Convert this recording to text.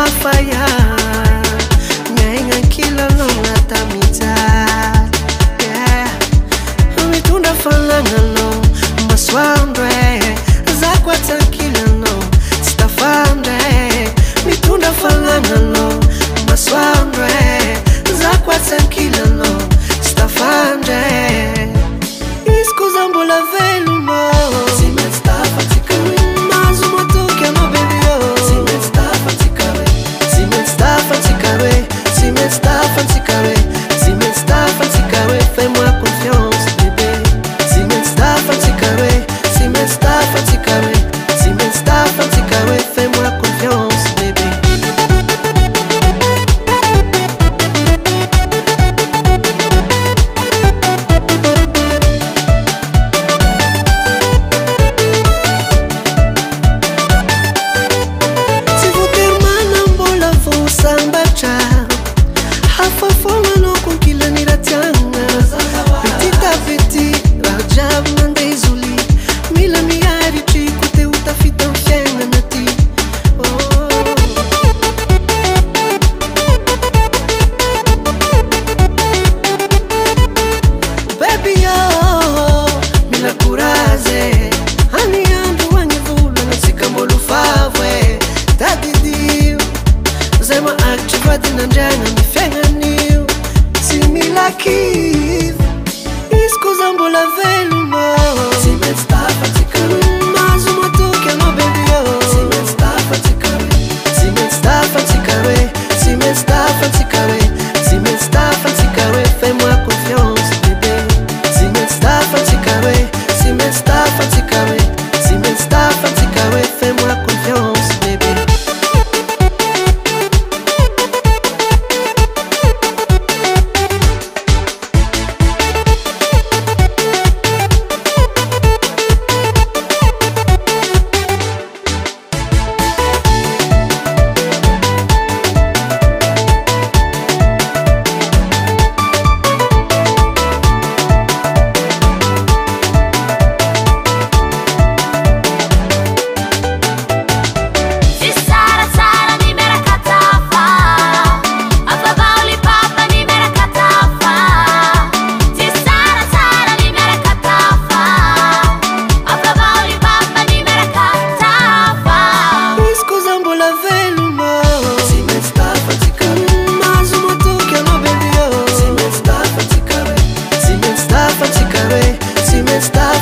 apaya nainga kilololatamitatudafaaa lakif iskozambola veluma стать